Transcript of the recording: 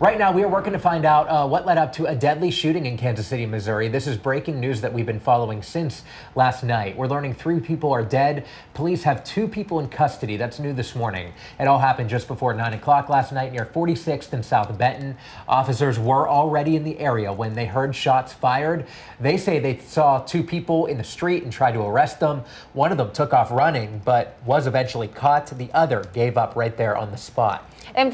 Right now, we are working to find out uh, what led up to a deadly shooting in Kansas City, Missouri. This is breaking news that we've been following since last night. We're learning three people are dead. Police have two people in custody. That's new this morning. It all happened just before 9 o'clock last night near 46th and South Benton. Officers were already in the area when they heard shots fired. They say they saw two people in the street and tried to arrest them. One of them took off running, but was eventually caught. The other gave up right there on the spot. And